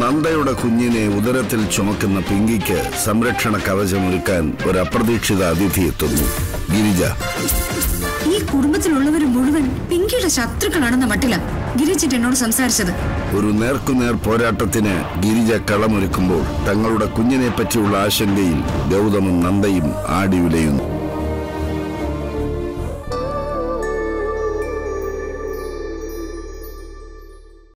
നന്ദയുടെ കുഞ്ഞിനെ ഉദരത്തിൽ ചുമക്കുന്ന പിങ്കിക്ക് സംരക്ഷണ കവചമൊരുക്കാൻ ഒരു അപ്രതീക്ഷിത അതിഥി എത്തുന്നു. ഗിരിജ. ഈ കുടുംബത്തിലുള്ളവർ മുഴുവൻ പിങ്കിയുടെ ശത്രുക്കളാണെന്ന മട്ടില ഗിരിച്ചിട്ട് എന്നോട് സംസാരിച്ചത്. ഒരു നേർക്കുനേർ പോരാട്ടത്തിന് ഗിരിജ കളമൊരുക്കുമ്പോൾ തങ്ങളുടെ കുഞ്ഞിനെ പറ്റിയുള്ള ആശങ്കയിൽ ഗൗതമും നന്ദയും ആടി ഉലയുന്നു